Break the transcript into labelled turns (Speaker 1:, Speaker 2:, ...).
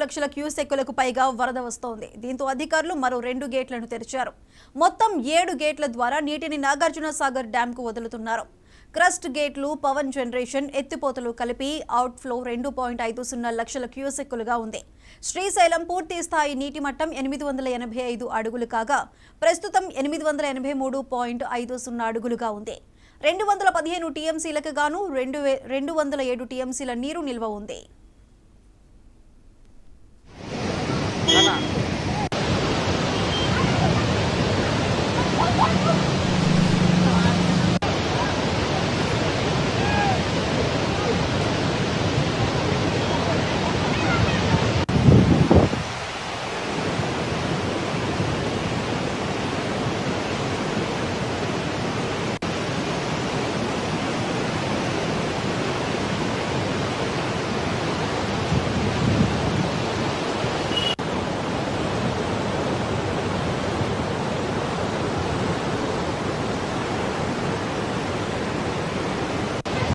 Speaker 1: లక్షల క్యూసెక్కులకు పైగా వరద వస్తోంది. దీంతో అధికారులు మరో రెండు గేట్లను తెరిచారు. మొత్తం ఏడు గేట్ల ద్వారా నీటిని నాగార్జున సాగర్ డ్యాంకు వదులుతున్నారు. క్రస్ట్ గేట్లు పవన్ జనరేషన్ ఎత్తిపోతలు కలిపి అవుట్ఫ్లో రెండు పాయింట్ ఐదు సున్నా లక్షల క్యూసెక్కులుగా ఉంది. శ్రీశైలం పూర్తి స్థాయి నీటి మట్టం ఎనిమిది వందల ఎనభై ఐదు అడుగులు కాగా ప్రస్తుతం ఎనిమిది వందల ఎనభై మూడు పాయింట్ ఐదు సున్నా అడుగులుగా ఉంది. రెండు వందల పదిహేను టీఎంసీలకు గాను రెండు వే- రెండు వందల ఏడు టీఎంసీల నీరు నిల్వ ఉంది. Anak.